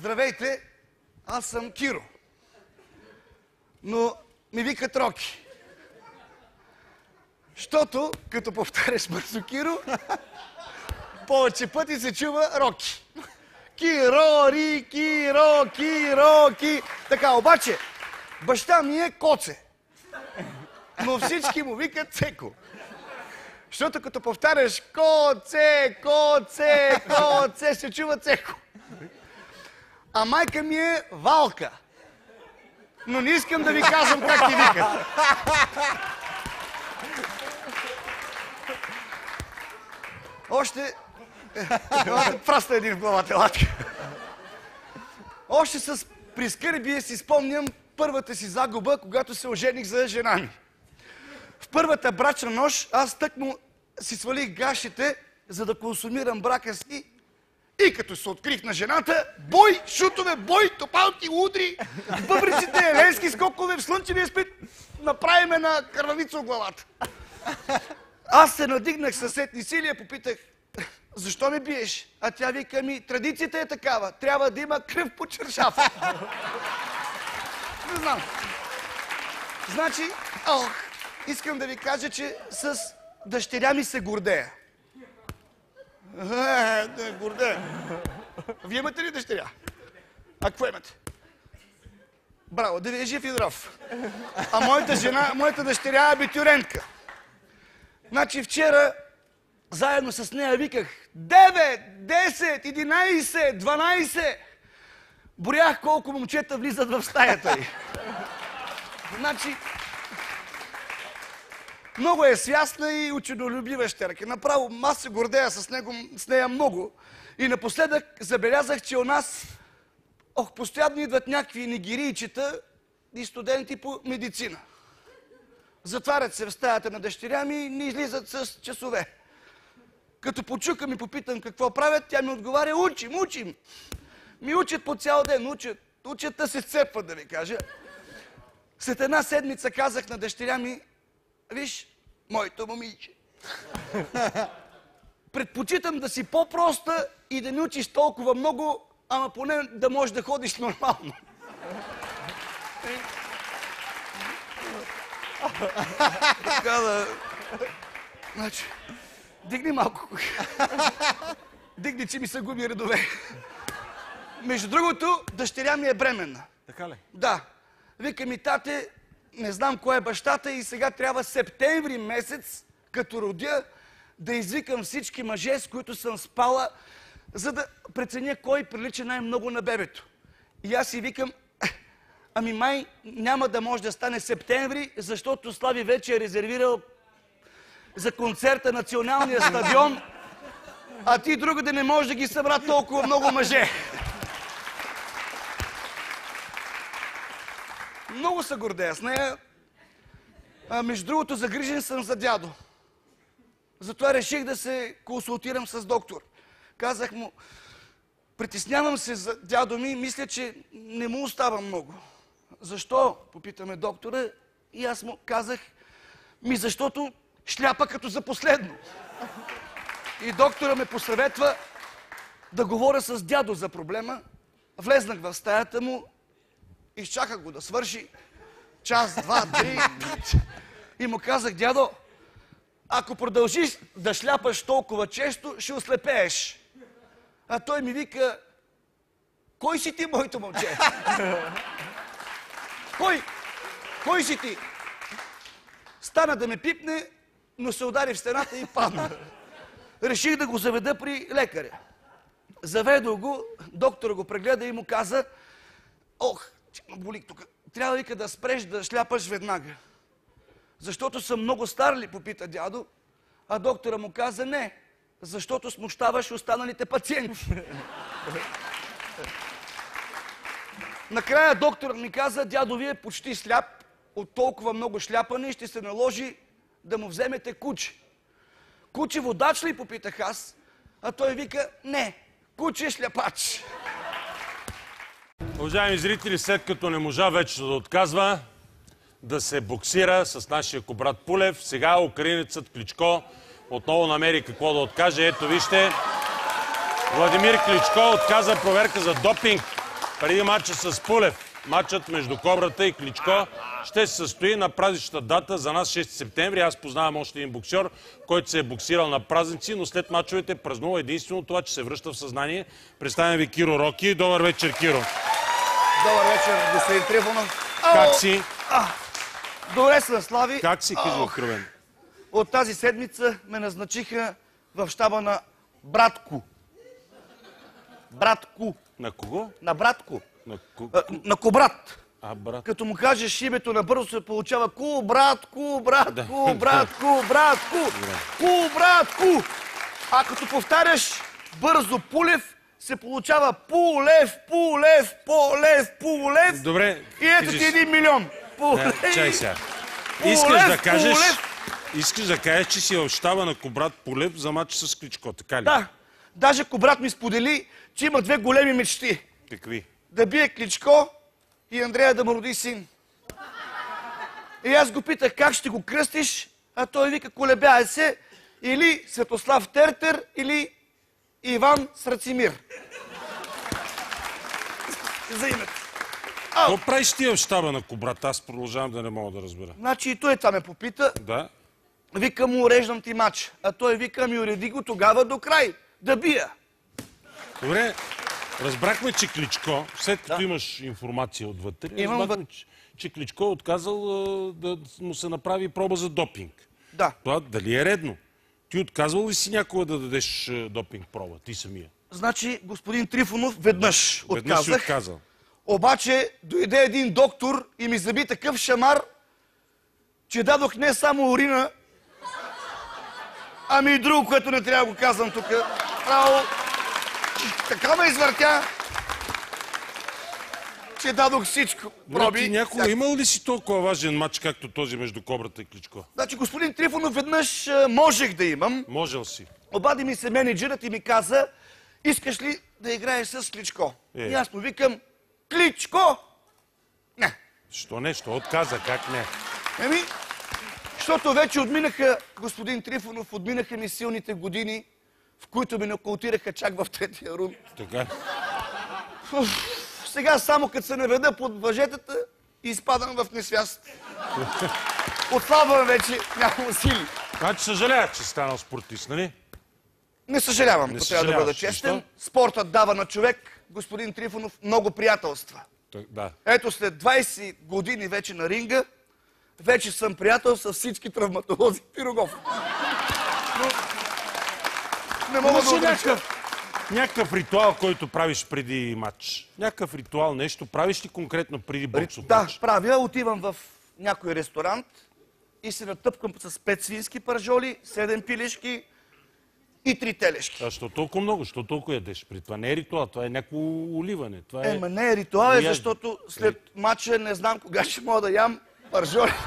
Здравейте, аз съм Киро. Но ми викат Роки. Щото, като повтаряш бързо Киро, повече пъти се чува Роки. Киро, Ри, Киро, Киро, Ки. Така, обаче, баща ми е Коце. Но всички му викат Цеко. Защото като повтаряш Коце, Коце, Коце, се чува Цеко. А майка ми е Валка. Но не искам да ви казвам как ти викат. Още... Праста един в главата, латка. Още с прискърбие си спомням първата си загуба, когато се ожених за жена ми. В първата брачна нощ аз тъкмо си свалих гашите, за да консумирам брака си и като се открих на жената, бой, шутове, бой, топалки, удри, бъбриците, еленски скокове, в слънчевия спит, направиме на кървавица от главата. Аз се надигнах със сетни сили и попитах, защо ме биеш? А тя вика ми, традицията е такава, трябва да има кръв по чершаф. Не знам. Значи, ох, искам да ви кажа, че с дъщеря ми се гордея. Е, да, гордея. Вие имате ли дъщеря? А какво имате? Браво, да ви е жив и здрав. А моята жена, моята дъщеря е абитюрентка. Значи вчера заедно с нея виках 9, 10, 11, 12. Броях колко момчета влизат в стаята й. Значи, много е свясна и ученолюбива щерка. Направо аз се гордея с, него, с нея много. И напоследък забелязах, че у нас ох, постоянно идват някакви нигерийчета и студенти по медицина. Затварят се в стаята на дъщеря ми и не излизат с часове. Като почукам и попитам какво правят, тя ми отговаря, учим, учим. Ми учат по цял ден, учат. Учат да се сцепват, да ви кажа. След една седмица казах на дъщеря ми, виж, моето момиче. Предпочитам да си по-проста и да не учиш толкова много, ама поне да можеш да ходиш нормално. така да... Значи, дигни малко. Дигни, че ми се губи редове. Между другото, дъщеря ми е бременна. Така ли? Да. Вика ми, тате, не знам кой е бащата и сега трябва септември месец, като родя, да извикам всички мъже, с които съм спала, за да преценя кой прилича най-много на бебето. И аз си викам, ами май няма да може да стане септември, защото Слави вече е резервирал за концерта националния стадион, а ти друга да не можеш да ги събра толкова много мъже. Много се гордея с нея. А, между другото, загрижен съм за дядо. Затова реших да се консултирам с доктор. Казах му, притеснявам се за дядо ми, мисля, че не му остава много. Защо? Попитаме доктора и аз му казах, ми защото шляпа като за последно. И доктора ме посъветва да говоря с дядо за проблема. Влезнах в стаята му, изчаках го да свърши. Час, два, три. И му казах, дядо, ако продължиш да шляпаш толкова често, ще ослепееш. А той ми вика, кой си ти, моето момче? кой? Кой си ти? Стана да ме пипне, но се удари в стената и падна. Реших да го заведа при лекаря. Заведох го, доктор го прегледа и му каза, ох, че ме боли тук. Трябва вика да спреш да шляпаш веднага. Защото съм много стар ли, попита дядо. А доктора му каза не, защото смущаваш останалите пациенти. Накрая докторът ми каза, дядо ви е почти сляп, от толкова много шляпане и ще се наложи да му вземете куче. Куче водач ли, попитах аз, а той вика, не, куче шляпач. Уважаеми зрители, след като не можа вече да отказва да се боксира с нашия кобрат Пулев, сега украинецът Кличко отново намери какво да откаже. Ето вижте, Владимир Кличко отказа проверка за допинг преди матча с Пулев, матчът между Кобрата и Кличко ще се състои на празничната дата за нас 6 септември. Аз познавам още един боксер, който се е боксирал на празници, но след мачовете празнува единствено това, че се връща в съзнание. Представям ви Киро Роки. Добър вечер, Киро. Добър вечер, господин Трифонов. Как си? Добре съм, Слави. Как си, кажи откровен? От тази седмица ме назначиха в щаба на Братко. Братко. На кого? На Братко. На ку... А, На Кобрат. А, брат. Като му кажеш името набързо се получава ку, брат, ку, брат, ку, брат, ку, брат, ку, ку, брат, ку. А като повтаряш бързо Пулев, се получава Пулев, Пулев, Полев, Пулев. Добре, И ето ти един милион. Да, Пулев. чай сега. Полев, Искаш да кажеш, Полев. искаш да кажеш, че си в щаба на Кобрат Полев за матч с Кличко, така ли? Да, даже Кобрат ми сподели, че има две големи мечти. Какви? Да бие Кличко и Андрея да му роди син. И аз го питах как ще го кръстиш, а той вика колебяе се или Светослав Тертер, или Иван Срацимир. За името. Какво правиш ти в щаба на Кобрат? Аз продължавам да не мога да разбера. Значи и той това ме попита. Да? Вика му уреждам ти матч. А той вика ми уреди го тогава до край. Да бия. Добре, разбрахме, че Кличко, след като имаш информация отвътре, Имам разбрахме, че, че Кличко е отказал а, да му се направи проба за допинг. Да. Това дали е редно? Ти отказвал ли си някога да дадеш а, допинг проба? Ти самия. Значи господин Трифонов веднъж, Веднъж отказах. отказал. Обаче дойде един доктор и ми заби такъв шамар, че дадох не само урина, ами и друго, което не трябва да го казвам тук. Право, така ме извъртя, че дадох всичко. Добре, Проби. ти някога всяк- имал ли си толкова важен матч, както този между Кобрата и Кличко? Значи, господин Трифонов, веднъж а, можех да имам. Можел си. Обади ми се менеджерът и ми каза, искаш ли да играеш с Кличко? Е. И аз му викам, Кличко! Не. Що не? Що отказа? Как не? Еми, защото вече отминаха, господин Трифонов, отминаха ми силните години, в които ме нокаутираха чак в третия рунд. Така. Сега само като се наведа под въжетата, изпадам в несвяст. Отслабвам вече, нямам сили. Значи съжаляваш, че си станал спортист, нали? Не съжалявам, ако трябва да бъда честен. Спортът дава на човек, господин Трифонов, много приятелства. Так, Да. Ето след 20 години вече на ринга, вече съм приятел с всички травматолози Пирогов. Но... Не мога да отреча. някакъв, някакъв ритуал, който правиш преди матч? Някакъв ритуал, нещо правиш ли конкретно преди боксов Да, матч? правя. Отивам в някой ресторант и се натъпкам с 5 свински пържоли, 7 пилешки и 3 телешки. А що толкова много? Що толкова ядеш? При това не е ритуал, това е някакво уливане. Това е... Ема не е ритуал, е, защото след матча не знам кога ще мога да ям пържоли.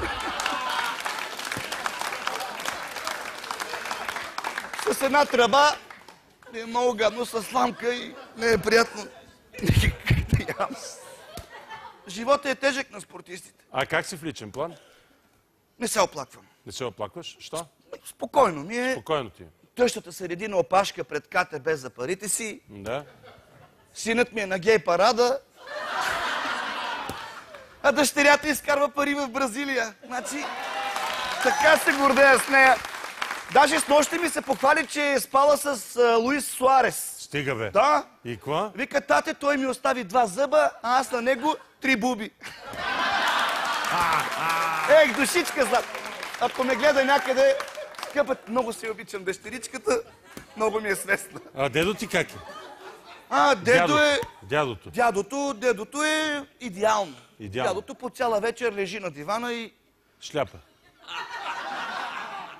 с една тръба ми е много гадно с сламка и не е приятно. Животът е тежък на спортистите. А как си в личен план? Не се оплаквам. Не се оплакваш? Що? Спокойно ми е. Спокойно ти. е. Тъщата се реди на опашка пред КТБ за парите си. Да? Синът ми е на гей парада. А дъщерята изкарва пари в Бразилия. Значи, така се гордея с нея. Даже с нощи ми се похвали, че е спала с а, Луис Суарес. Стига бе. Да. И какво? Вика, тате, той ми остави два зъба, а аз на него три буби. Ех, душичка, зад. Ако ме гледа някъде, скъпът, много се обичам дъщеричката, много ми е свестна. А дедо ти как е? А, дедо е... Дядото. Дядото, дедото е идеално. Идеално. Дядото по цяла вечер лежи на дивана и... Шляпа.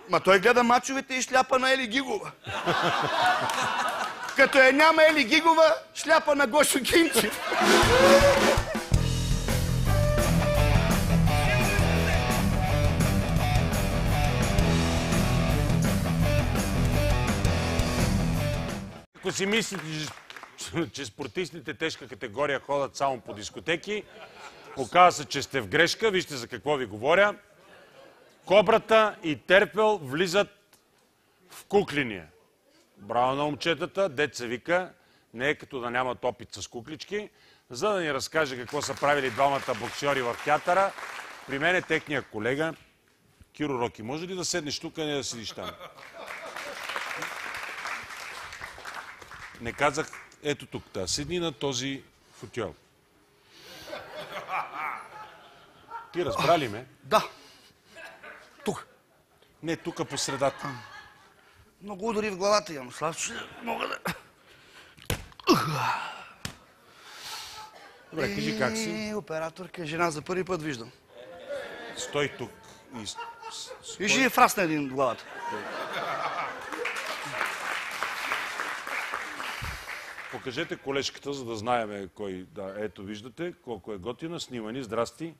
Ма той гледа мачовете и шляпа на Ели Гигова. Като я няма Ели Гигова, шляпа на Гошо Гинчев. Ако си мислите, че- спортистите тежка категория ходят само по дискотеки, оказва се, че сте в грешка. Вижте за какво ви говоря. Кобрата и Терпел влизат в куклиния. Браво на момчетата, деца вика, не е като да нямат опит с куклички. за да ни разкаже какво са правили двамата боксери в театъра. При мен е техния колега Киро Роки. Може ли да седнеш тук, а не да седиш там? Не казах, ето тук, та. Седни на този футьол. Ти разбра ли ме? Да. Не, тук по средата. Много удари в главата имам, Славчо. Мога да... Добре, кажи как си. И операторка, жена за първи път виждам. Стой тук. И, с- с- И ще е фрасна един главата. Покажете колежката, за да знаеме кой. Да, ето виждате колко е готина. Снимани. Здрасти.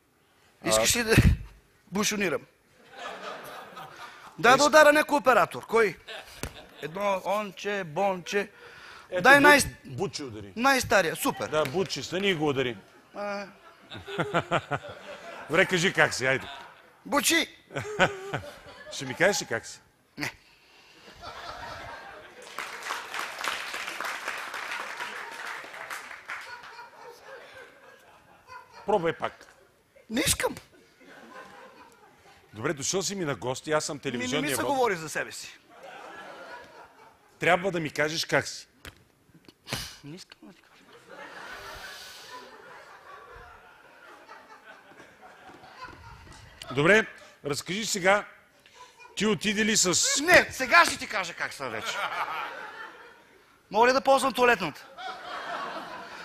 Искаш ли да бушонирам? Дай да удара някой оператор. Кой? Едно онче, бонче. Ето, Дай най- Бучи удари. най-стария. Супер. Да, Бучи, стани и го удари. А, Добре, кажи как си, айде. Бучи! Ще ми кажеш ли как си? Не. Пробвай пак. Не искам. Добре, дошъл си ми на гости, аз съм Ми не ми телевизионния се вод. говори за себе си. Трябва да ми кажеш как си. Не искам да ти кажа. Добре, разкажи сега, ти отиде ли с... Не, сега ще ти кажа как съм вече. Мога ли да ползвам туалетната?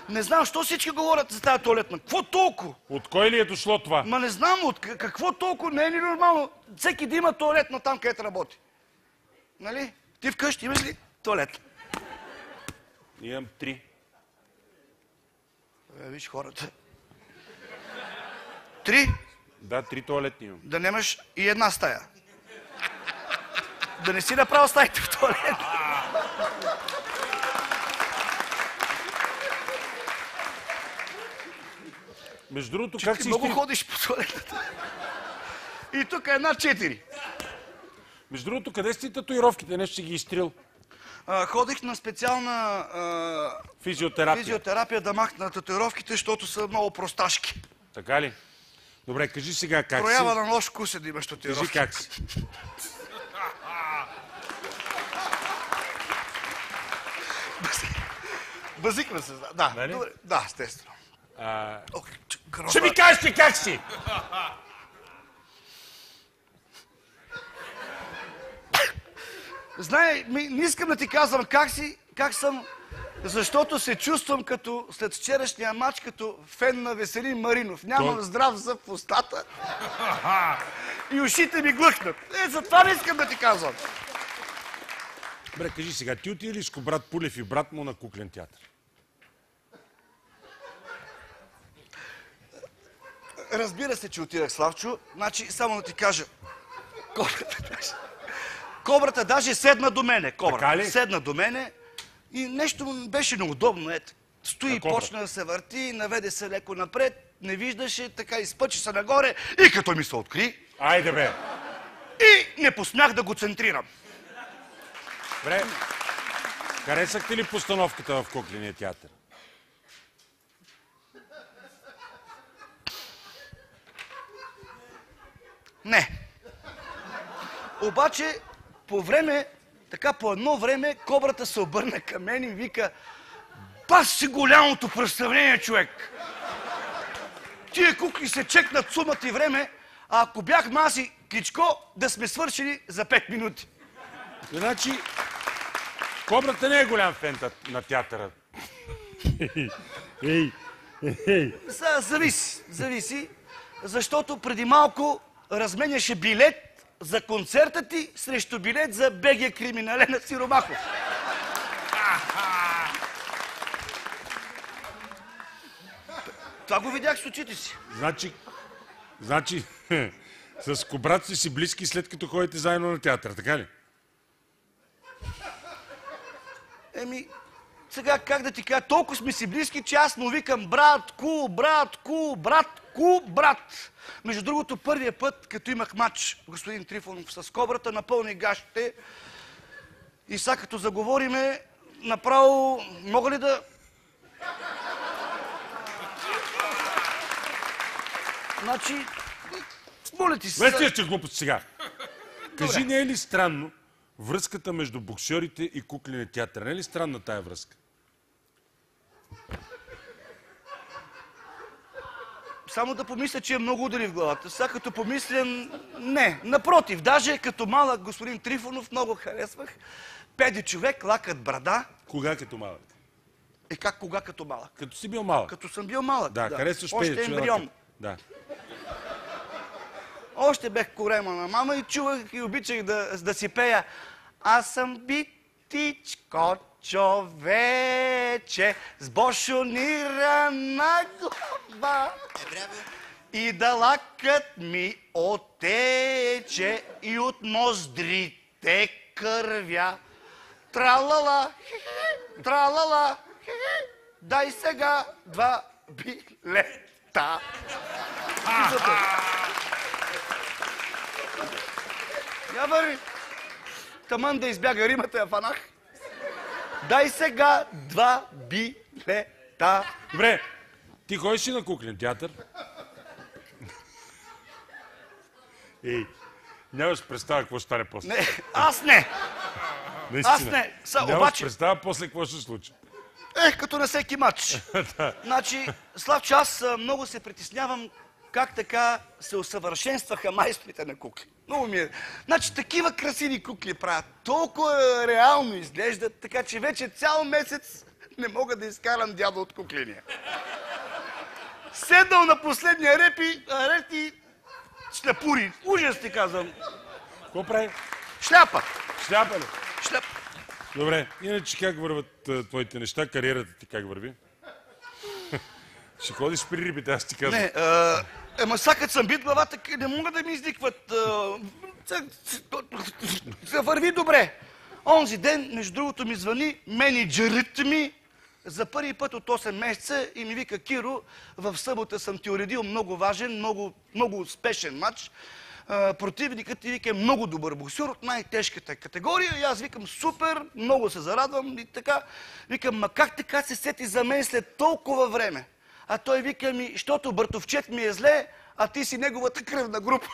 Не знам, що всички говорят за тази туалетна. Какво толкова? От кой ли е дошло това? Ма не знам от какво толкова. Не е ли нормално всеки да има туалетна там, където работи? Нали? Ти вкъщи имаш ли туалет? Имам три. Е, виж хората. Три, Да, три туалетни имам. да немаш и една стая. Да не си направил стаите в туалет. Между другото, как Ти си много изтри... ходиш по туалетната. И тук е една четири. Между другото, къде си татуировките? Нещо си ги изтрил. А, ходих на специална а, Физиотерапия. физиотерапия да махна татуировките, защото са много просташки. Така ли? Добре, кажи сега как Проява си. на нож вкус е да имаш Кажи татуировки. как си. Базикна се. Да, Нали? добре. Да, естествено. А... Ч- грозна. Ще ми кажеш ти как си! Знае, не искам да ти казвам как си, как съм, защото се чувствам като след вчерашния матч, като фен на Веселин Маринов. Нямам То- здрав зъб в устата. И ушите ми глъхнат. Е, затова не искам да ти казвам. Добре, кажи сега, ти отиде ли с брат Пулев и брат му на куклен театър? Разбира се, че отидах, Славчо. Значи, само да ти кажа. Кобрата даже, кобрата даже седна до мене. Кобрата. Седна до мене и нещо беше неудобно. Ето. Стои, кобрата. почна да се върти, наведе се леко напред, не виждаше, така изпъчи се нагоре и като ми се откри, Айде бе! и не посмях да го центрирам. Добре. Харесахте ли постановката в кукления театър? Не. Обаче, по време, така по едно време, кобрата се обърна към мен и вика Бас си голямото представление, човек! Тия кукли се чекнат сумата и време, а ако бяхме аз и Кличко, да сме свършили за 5 минути. Значи, Кобрата не е голям фен на театъра. Ей, ей. За, зависи, зависи, защото преди малко разменяше билет за концерта ти срещу билет за БГ криминален на Сиромахов. Това го видях с очите си. Значи, значи, с Кобрат си си близки след като ходите заедно на театър, така ли? Еми, сега как да ти кажа, толкова сме си близки, че аз му викам брат, ку, брат, ку, брат, у, брат! Между другото, първия път, като имах матч, господин Трифонов с кобрата, напълни гащите. И сега като заговориме, направо мога ли да... Значи, моля ти се... Вижте, че глупост сега. Кажи, не е ли странно връзката между боксерите и куклене театър? Не е ли странна тая връзка? Само да помисля, че е много удари в главата. Сега като помисля, не. Напротив, даже като малък господин Трифонов много харесвах. Педи човек, лакът брада. Кога като малък? Е как кога като малък? Като си бил малък. Като съм бил малък. Да, харесваш Още педи човек. ембрион. Да. Още бех корема на мама и чувах и обичах да, да си пея. Аз съм битичко човече с бошонирана глава. И да лакът ми отече и от ноздрите кървя. Тралала, тралала, дай сега два билета. Я върви. Таман да избяга римата, я фанах. Дай сега два билета. Добре, ти ходиш ли на куклен театър? Ей, нямаш представа какво ще стане после. Не, аз не. Наистина. аз не. Са, Нямаш обаче- представа после какво ще случи. Ех, като на всеки матч. Значи, Славчо, аз много се притеснявам как така се усъвършенстваха майсторите на кукли. Много ми е. Значи, такива красиви кукли правят. Толкова реално изглеждат, така че вече цял месец не мога да изкарам дядо от кукления. Седнал на последния реп и, ред и шляпури. Ужас ти казвам. Какво прави? Шляпа. Шляпа ли? Шляпа. Добре, иначе как върват а, твоите неща, кариерата ти как върви? Ще ходиш при рибите, аз ти казвам. Не, а, ема сега съм бит главата, не могат да ми издикват. върви добре. Онзи ден, между другото, ми звъни менеджерът ми за първи път от 8 месеца и ми вика, Киро, в събота съм ти уредил много важен, много, много успешен матч. Противникът ти вика е много добър боксер от най-тежката категория и аз викам супер, много се зарадвам и така. Викам, ма как така се сети за мен след толкова време? А той вика ми, защото братовчет ми е зле, а ти си неговата кръвна група.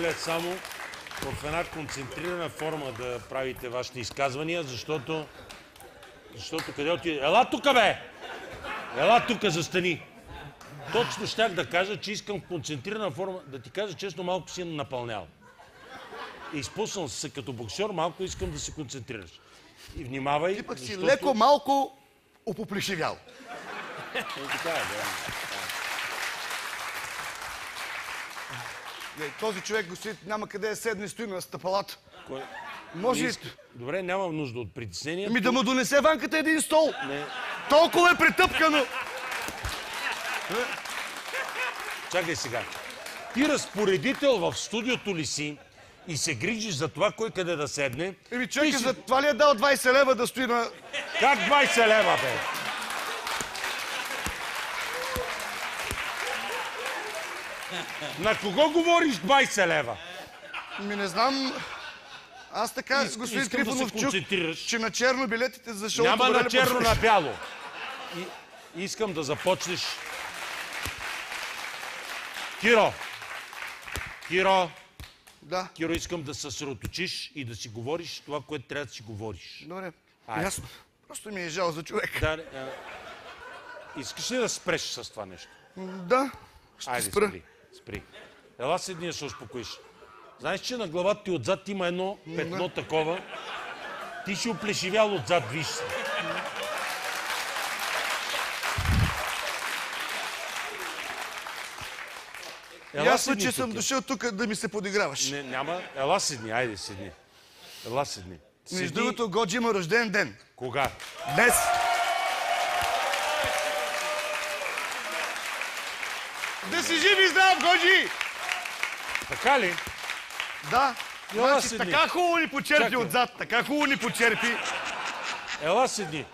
Помоля само в една концентрирана форма да правите вашите изказвания, защото... Защото къде отиде? Ела тука, бе! Ела тука, застани! Точно щях да кажа, че искам в концентрирана форма, да ти кажа честно, малко си напълнял. Изпуснал се като боксер, малко искам да се концентрираш. И внимавай, Ти пък си защото- леко малко опоплешивял. Е, така е, да. Е, Този човек, господин, няма къде да седне, стои на стъпалата. Кой- Може Не и... иска- Добре, нямам нужда от притеснение. Ми да му донесе ванката един стол. Не. Толкова е претъпкано. Чакай сега. Ти разпоредител в студиото ли си и се грижиш за това кой къде да седне? Еми, човек, си- за това ли е дал 20 лева да стои на... Как 20 лева, бе? На кого говориш 20 лева? Ми не знам... Аз така, Иск- господин искам да се Трифонов, чух, концентрираш. че на черно билетите за шоуто... Няма на черно, на бяло. И, искам да започнеш. Киро! Киро! Да, Киро, искам да се съсредоточиш и да си говориш това, което трябва да си говориш. добре. Айде. Ясно. Просто ми е жал за човек. Да, а, искаш ли да спреш с това нещо? Да, ще Айде, спра. спри. Спри. Ела седни да се успокоиш. Знаеш, че на главата ти отзад има едно петно такова. Ти си оплешивял отзад, виж се. Ела Ясно, че съм тук. дошъл тук да ми се подиграваш. Не, няма. Ела седни, айде седни. Ела седни. Между другото, Годжи има рожден ден. Кога? Днес. Да си жив и Годжи! Така ли? Да. Ела Значи, седни. така хубаво ни почерпи Чакай. отзад, така хубаво ни почерпи. Ела седни.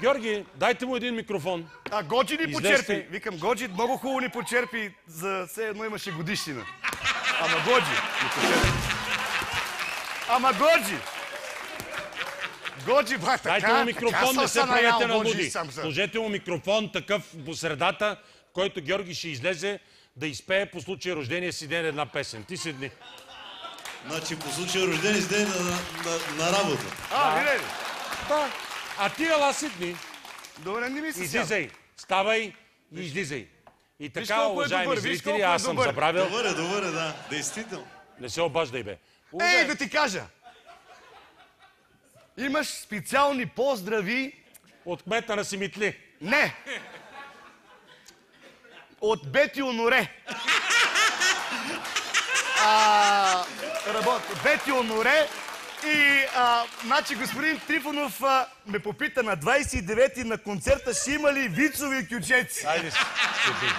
Георги, дайте му един микрофон. А Годжи ни Излезте. почерпи. Викам, Годжи много хубаво ни почерпи, за все едно имаше годишнина. Ама Годжи ни почерпи. Ама Годжи! Годжи, брат, така, Дайте му микрофон, не се правете на луди. Сложете му микрофон такъв по средата, който Георги ще излезе да изпее по случай рождения си ден една песен. Ти седни. Значи по случай рожден ден на, на, на работа. А, виде ли? Да. А ти ела седни. Добре, не ми се. Излизай. Ставай и излизай. И така, е уважаеми добър, зрители, е аз съм добър. забравил. Добър е, добър е, да. Действително. Не се обаждай, бе. Ей, да ти кажа. Имаш специални поздрави. От кмета на Симитли. Не. От Бети Оноре. А, работи. Бети Оноре. И, а, значи, господин Трифонов а, ме попита на 29-ти на концерта ще има ли вицови кючеци. Айде, седни.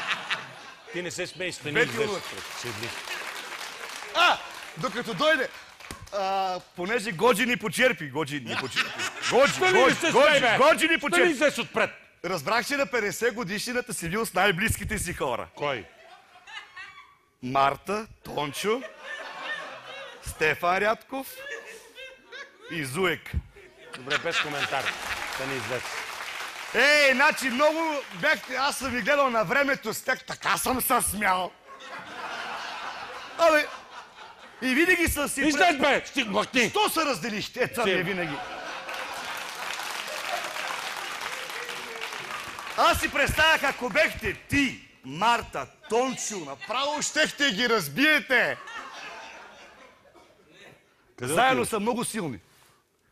Ти не се смей, стани. Бети. Седни. А, докато дойде. А, понеже Годжи ни почерпи. Годжи ни почерпи. Годжи, Стани, Годжи, се Годжи. Годжи ни Стани, почерпи. излез отпред. Разбрах, че на 50 годишнината си бил с най-близките си хора. Кой? Марта, Тончо, Стефан Рядков и Зуек. Добре, без коментар. Да не излез. Ей, значи много бяхте, аз съм ви гледал на времето с тях, така съм се смял. Абе, и винаги съм си... Излез, бе! Що се разделихте? Е, това ми е винаги. Аз си представях, ако бехте ти, Марта, Тончо, направо щехте ги разбиете. Къде Заедно са много силни.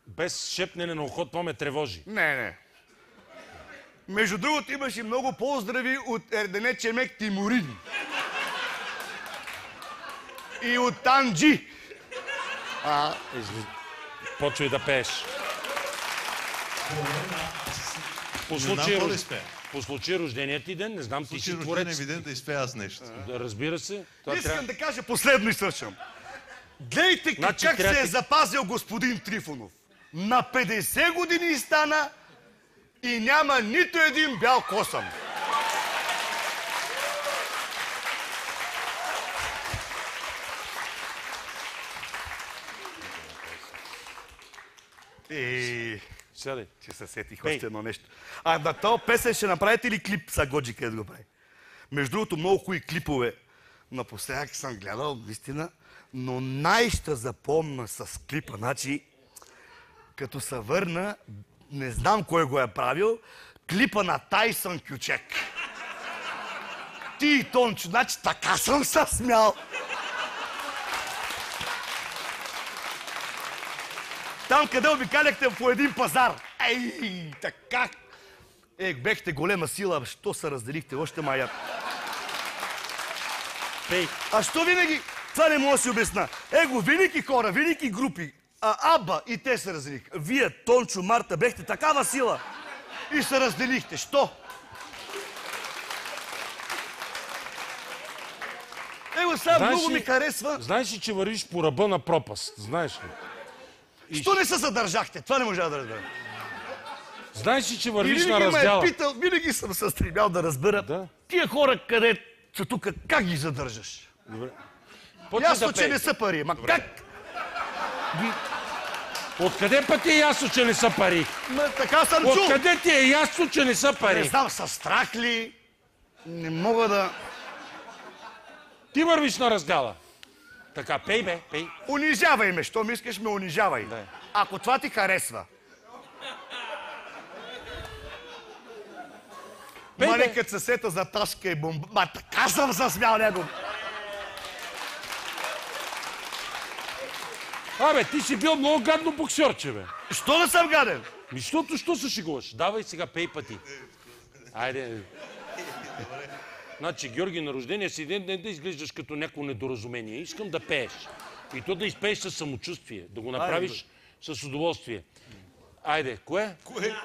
Без шепнене на ухо, това ме тревожи. Не, не. Между другото имаш и много поздрави от Ердене Чемек Тимурин. И от Танджи. Изли... Почвай да пееш. По Не случай, по случай рождения ти ден, не знам, ти Случай си творец. виден да изпея аз нещо. Да, разбира се. Това Искам трябва... да кажа последно и свършвам. Глейте Значи как трябва се е запазил господин Трифонов. На 50 години стана и няма нито един бял косъм. И Сядай. че се сетих още едно нещо. А на този песен ще направите ли клип са Годжи, където го прави? Между другото, много хубави клипове. Напоследък съм гледал, наистина, но най-ще запомна с клипа. Значи, като се върна, не знам кой го е правил, клипа на Тайсън Кючек. Ти и Тончо, значи така съм се смял. Там, къде обикаляхте по един пазар. Ей, така. Е, бехте голема сила, що се разделихте, още маят. Пей. А що винаги? Това не мога да си обясна. Его, велики хора, велики групи. А Аба и те се разделиха. Вие, Тончо, Марта, бехте такава сила. И се разделихте. Що? Его, сега Знаеш много ми харесва. Знаеш ли, че вървиш по ръба на пропаст? Знаеш ли? Що не се задържахте? Това не можа да разбера. Знаеш ли, че вървиш на винаги ме е раздяла? питал, винаги съм се стремял да разбера. Да. Тия хора, къде са тук, как ги задържаш? Почвай Ясно, да че не са пари. Ма как? Откъде пък ти е ясно, че не са пари? Ма, така съм чул. Откъде ти е ясно, че не са Не пари? знам, са страх ли? Не мога да... Ти вървиш на раздяла. Така, пей бе, пей. Унижавай ме, що ми искаш ме унижавай. Да. Ако това ти харесва. Пей, Мали бе. като се сета за ташка и бомба. Ма така съм се смял него. Абе, ти си бил много гадно боксерче, бе. Що да съм гаден? Ми, защото, що се шегуваш? Давай сега, пей пъти. Айде. Значи, Георги, на рождения си ден не да изглеждаш като някакво недоразумение. Искам да пееш. И то да изпееш със самочувствие. Да го направиш с удоволствие. Айде, кое? Кое?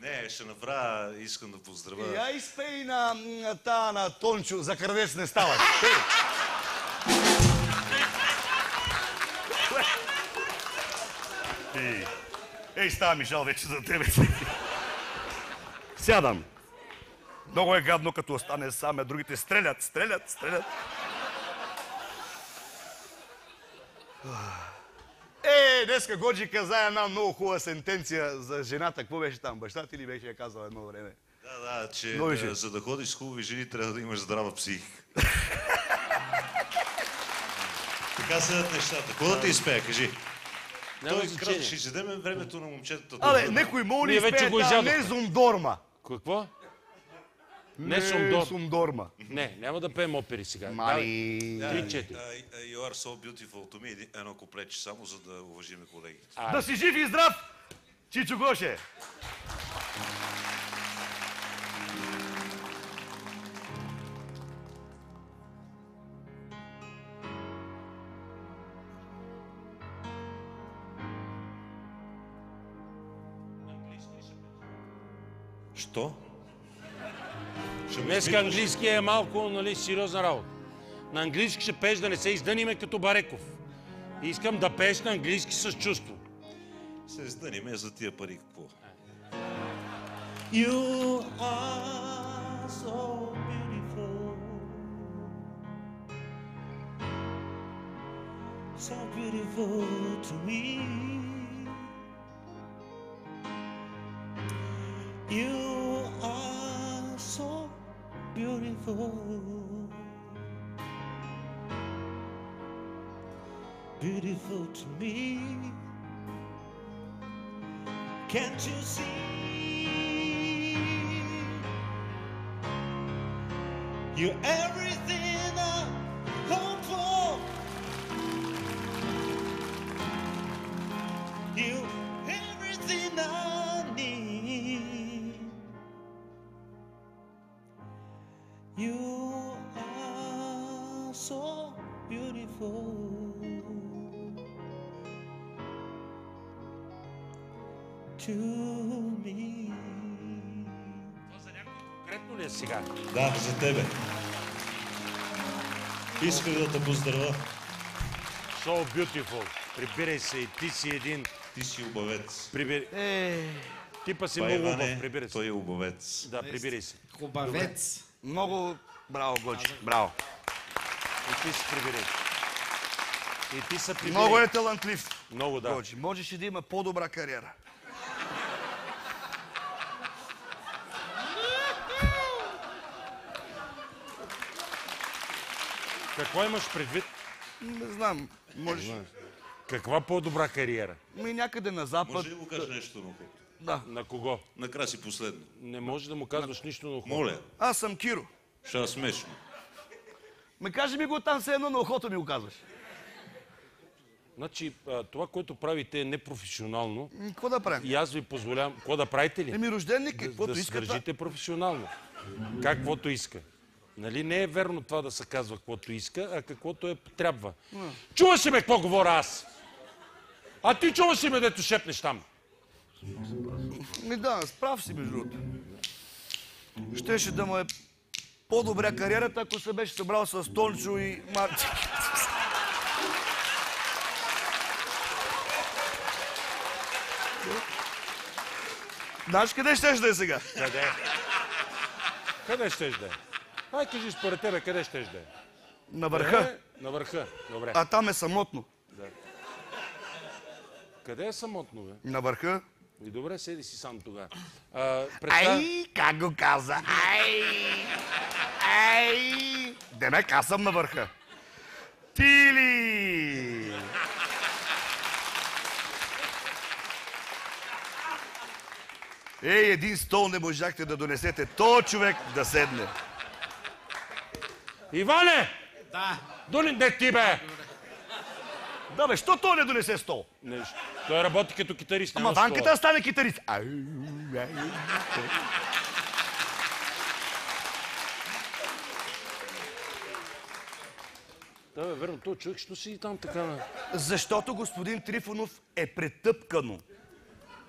Не, ще направя, искам да поздравя. Я изпей на, на та на Тончо, за крадец не става. Ей, ей, става Мишал вече за тебе. Сядам. Много е гадно, като остане сам, а другите стрелят, стрелят, стрелят. Е, днеска Годжи каза една много хубава сентенция за жената. Какво беше там? Баща ти ли беше я казал едно време? Да, да, че е, за да ходиш с хубави жени, трябва да имаш здрава психика. така седят нещата. Какво да те изпея, кажи? Няма Той каза, ще изядеме времето на момчетата. Абе, некой мога ли изядохме. не зундорма? Какво? Не сумдор. сумдорма. Не, няма да пеем опери сега. Мали... Давай. Три, четири. I- I- You are so beautiful to me. Едно куплече, само за да уважиме колегите. Да си жив и здрав, Чичо Гоше! Що? Днес английски е малко, нали, сериозна работа. На английски ще пееш да не се издъниме като Бареков. И искам да пееш на английски с чувство. Се сданиме за тия пари какво? You are so beautiful So beautiful to me You beautiful to me Can't you see? You're everything I hope for. You everything I You are so beautiful. To me. Конкретно ли е сега? Да, за тебе. Исках да те поздравя. So beautiful. Прибирай се и ти си един. Ти си обавец. Прибирай. Е, Типа си Това много Иване, хубав. Прибирай се. той е обавец. Да, прибирай се. Хубавец. Много браво, Годжи, браво. И ти си прибирай. И ти са прибирай. Много е талантлив, Много, да. Годжи. Можеше да има по-добра кариера. Какво имаш предвид? Не знам, може... Каква по-добра кариера? Ми някъде на запад... Може ли да му кажа нещо ухото? Да. На кого? Накраси последно. Не може да му казваш нищо на ухо. Моля, Аз съм Киро. ще е смешно. Ме кажи ми го там, все едно на ухото ми го казваш. Значи, това, което правите е непрофесионално. Какво да правим? И аз ви позволявам. Какво да правите ли? Еми, рожденник, е, да, каквото да иска. това. държите професионално. Каквото иска. Нали не е верно това да се казва каквото иска, а каквото е трябва. Чуваш ли ме какво говоря аз? А ти чуваш ли ме, дето шепнеш там? Ми да, справ си между другото. Щеше да му е по-добра кариерата, ако се беше събрал с Тончо и Марчи. Знаеш къде щеш да е сега? Къде? къде щеш да е? Ай, кажи според тебе, къде щеш да е? На върха. Е, на върха. Добре. А там е самотно. Къде е самотно, бе? На върха. И добре, седи си сам тогава. А, представ... Ай, как го каза? Ай! Ай! Демек, аз съм на върха. Тили! Ей, един стол не можахте да донесете. То човек да седне. Иване! Да. Доли не ти, бе! Да бе, що то не донесе стол? Не, той работи като китарист. Ама стола. банката стане китарист. Да, бе, верно, той човек, що си там така? на- Защото господин Трифонов е претъпкано.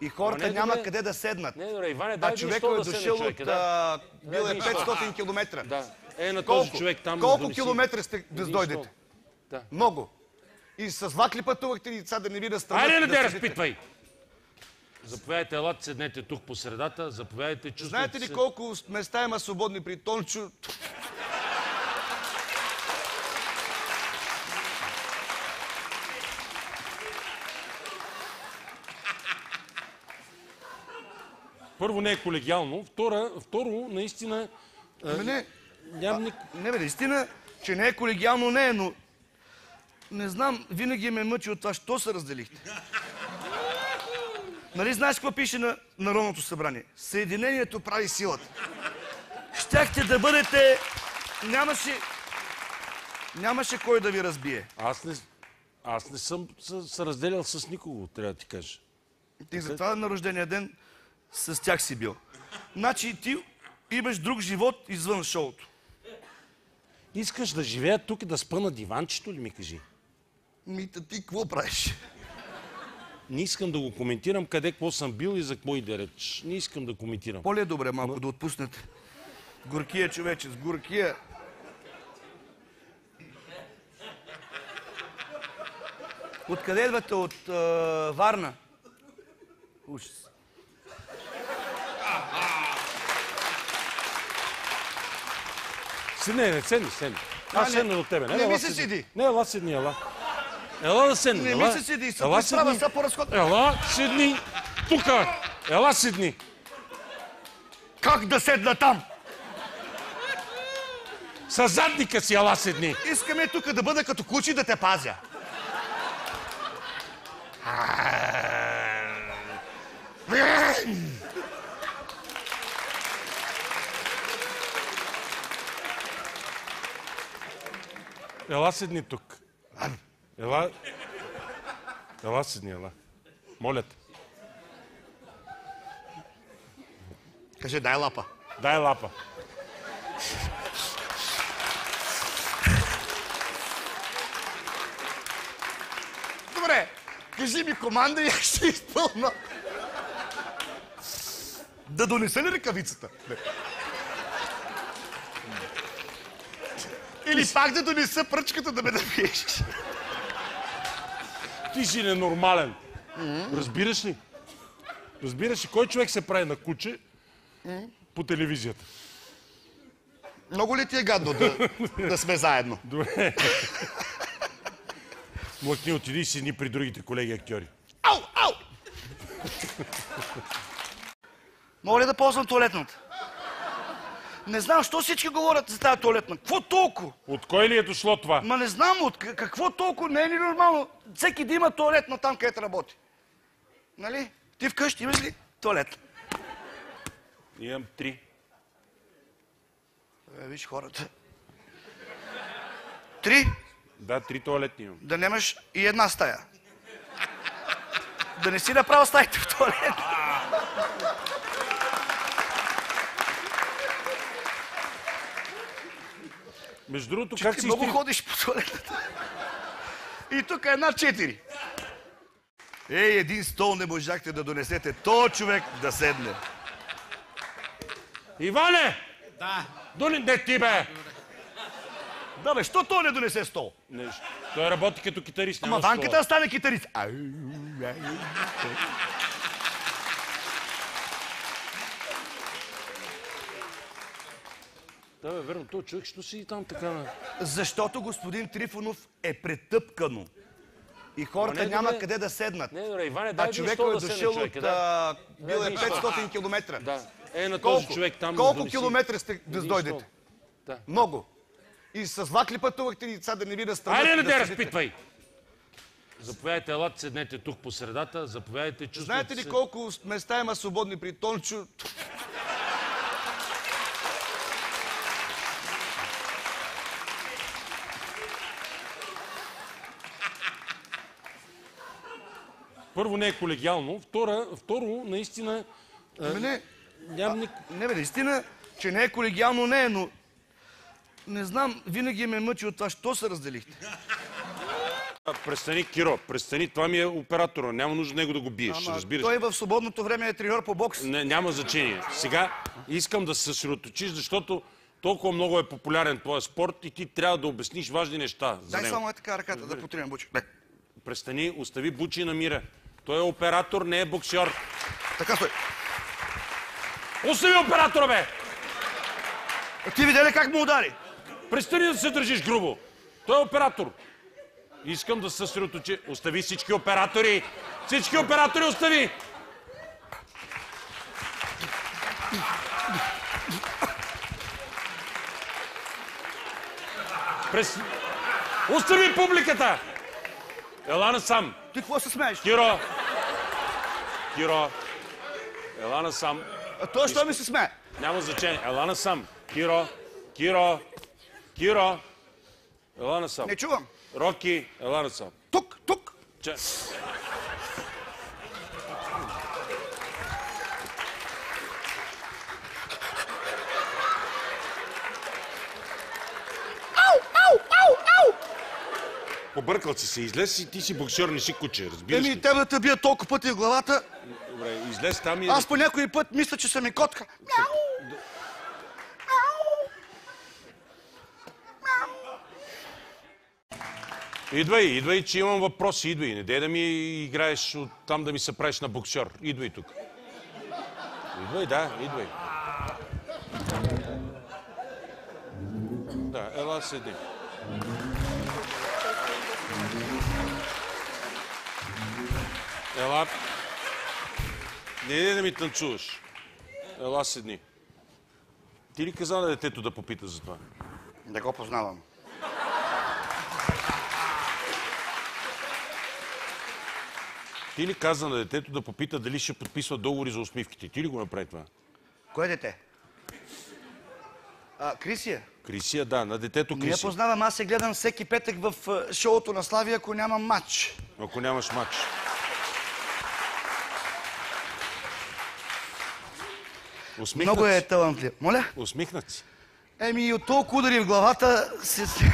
И хората не, няма добре. къде да седнат. Не, добре, Иване, А дай един човекът е да дошъл от... да. а, Бил е един стол. 500 километра. Да. Е, на Колко? този човек там Колко километра сте да дойдете? Да. Много. И с влак ли пътувахте деца да не ви да станат? Айде не да те разпитвай! Заповядайте, елате, седнете тук по средата. Заповядайте, чувствайте Знаете ли се... колко места има свободни при Тончо? Първо не е колегиално, втора, второ, наистина... Ами не, Нямам не бе, наистина, че не е колегиално, не е, но... Не знам, винаги ме мъчи от това, що се разделихте. Нали знаеш какво пише на Народното събрание? Съединението прави силата. Щяхте да бъдете... Нямаше... Нямаше кой да ви разбие. Аз не, аз не съм се, разделял с никого, трябва да ти кажа. Ти затова на рождения ден с тях си бил. Значи ти имаш друг живот извън шоуто. Искаш да живея тук и да спа на диванчето ли ми кажи? Мита, ти какво правиш? Не искам да го коментирам къде какво съм бил и за какво иде реч. Не искам да коментирам. По-ли е добре малко да отпуснете? Горкия човече, с горкия. Откъде идвате? От а, Варна? Ужас. Седни, не, седни, седни. Аз не, седна до тебе. не ела ми се седи. Не, ела седни, ела. Ела да седни. Не ела. ми се седи, се Ела седни. са по разход. Ела седни. Тука. Ела седни. Как да седна там? С задника си ела седни. Искаме тук да бъда като кучи да те пазя. Ела седни тук. Ела. Ела седни, ела. Моля те. Каже, дай лапа. Дай лапа. Добре, кажи ми команда и ще изпълна. Да донеса ли ръкавицата? Не. Или пак да донеса пръчката да ме набиеш. Ти си ненормален. Разбираш ли? Разбираш ли, кой човек се прави на куче по телевизията? Много ли ти е гадно да, да сме заедно? Добре. Млъкни, отиди и седни при другите колеги актьори. Ау, ау! Мога ли да ползвам туалетната? Не знам, що всички говорят за тази туалетна. Какво толкова? От кой ли е дошло това? Ма не знам от какво толкова. Не е ли нормално всеки да има туалетна там, където работи? Нали? Ти вкъщи имаш ли туалет? Имам три. Е, виж хората. Три? Да, три туалетни имам. Да нямаш и една стая. Да не си направил стаите в туалет. Между другото, Как си много изтри... ходиш по туалетната. И тук е една четири. Ей, един стол не можахте да донесете. То човек да седне. Иване! Да. Доли, не ти бе! Да бе, що то не донесе стол? Не, той работи като китарист. Ама да стане китарист. Ау, ау. Да, бе, верно, той човек, що си там така? бе? Защото господин Трифонов е претъпкано. И хората не, няма добре. къде да седнат. Не, добре, Иване, дай А един човекът стол е да дошъл човека, от... да. а, Бил е един стол. 500 километра. Да. Е, на този Колко? човек там Колко километра сте да дойдете? Да. Много. И с влак ли пътувахте деца да не ви да станат? Айде не да те разпитвай! Заповядайте, елате, седнете тук по средата. Заповядайте, чувствайте Знаете ли колко места има свободни при Тончо? Първо не е колегиално, втора, второ, наистина... а, Ами не, Нямам ник... не бе, наистина, че не е колегиално, не е, но... Не знам, винаги ме мъчи от това, що се разделихте. А, Престани, Киро, престани. Това ми е оператора. Няма нужда него да го биеш. Ама разбираш? той в свободното време е треньор по бокс. Не, няма значение. Сега искам да се съсредоточиш, защото толкова много е популярен твоя спорт и ти трябва да обясниш важни неща за Дай него. само е така ръката да потрием бучи. Престани, остави Бучи на мира. Той е оператор, не е боксер. Така стой. Остави оператора, бе! А Ти видя ли как му удари? Престани да се държиш грубо. Той е оператор. Искам да се съсредоточи. Остави всички оператори. Всички оператори остави. Прес... Остави публиката! Ела насам. Ти какво се смееш? Киро! Киро! Ела насам. А той що ми се смее? Няма значение. Ела насам. Киро! Киро! Киро! Ела насам. Не чувам. Роки, ела насам. Тук, тук. Че... Побъркал си се. Излез и ти си боксер, не си куче. Разбираш Еми, ли? да те бия толкова пъти в главата. Добре, излез там и... Аз по някой път мисля, че съм и котка. Мяу! Идвай, идвай, че имам въпроси. Идвай. Не дей да ми играеш от там да ми се правиш на боксер. Идвай тук. Идвай, да, идвай. Да, ела седи. Ела. Не иде да ми танцуваш. Ела седни. Ти ли каза на детето да попита за това? Не го познавам. Ти ли каза на детето да попита дали ще подписва договори за усмивките? Ти ли го направи това? Кое дете? А, Крисия? Крисия, да, на детето Не я Крисия. познавам. Аз се гледам всеки петък в шоуто на Слави, ако нямам матч. Ако нямаш матч. Усмихнат Много е талантлив. Моля? Усмихнат си. Еми, от толкова удари в главата си-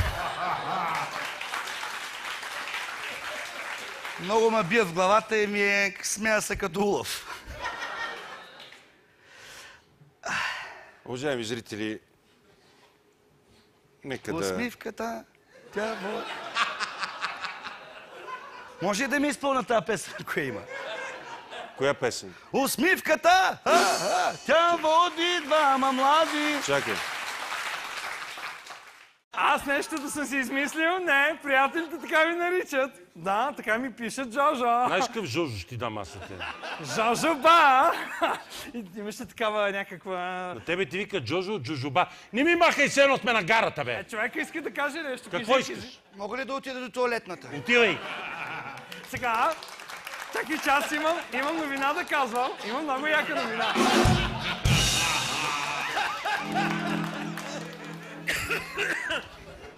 Много ме бият в главата и ми е... Смея се като улов. Уважаеми зрители, нека да... Усмивката, тя. Може да ми изпълна тази песен, коя има? Коя песен? Усмивката, а, а, тя води двама млади. Чакай. Аз нещо да съм си измислил? Не, приятелите така ми наричат. Да, така ми пишат Жожо. Знаеш какъв жожо ще ти дам аз на тебе? Жожо ба! Имаше такава някаква... На тебе ти вика Джожо Джужуба. Не ми махай се едно сме на гарата, бе! Е, човека иска да каже нещо. Какво кажи, искаш? Мога ли да отида до туалетната? Отивай! Сега, чакай, че аз имам, имам новина да казвам. Имам много яка новина.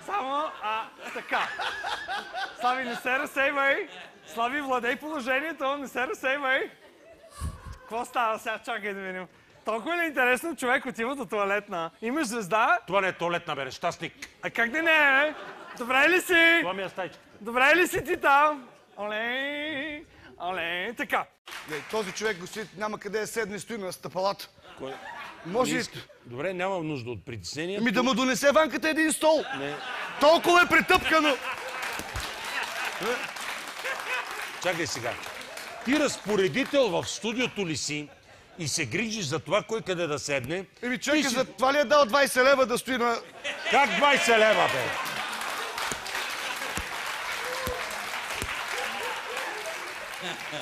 Само, а, така. Слави, не се разсейвай. Слави, владей положението, не се разсейвай. Какво става сега? Чакай да видим. Толкова ли е интересно, човек отива до туалетна. Имаш звезда, Това не е туалетна, бе, щастник. а как да не е? Добре ли си? Това ми е стайчката. Добре ли си ти там? Оле, оле, така. Е, Този човек го си, няма къде да седне, стои на стъпалата. Кой? Може Не иска. Добре, нямам нужда от притеснение. Ми да му донесе ванката един стол. Не. Толкова е притъпкано. Чакай сега. Ти разпоредител в студиото ли си и се грижиш за това кой къде да седне? Еми човек си- за това ли е дал 20 лева да стои на... Как 20 лева, бе?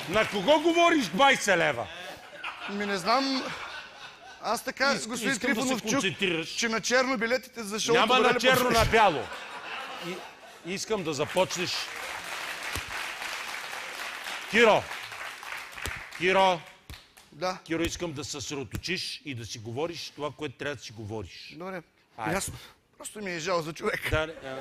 На кого говориш 20 лева? Ми не знам... Аз така, Иск- господин искам да Трифонов, чух, че на черно билетите за шоуто... Няма на черно, на бяло. И, искам да започнеш. Киро! Киро! Да, Киро, искам да се съсредоточиш и да си говориш това, което трябва да си говориш. добре. Ясно. Просто ми е жал за човек. Да, а,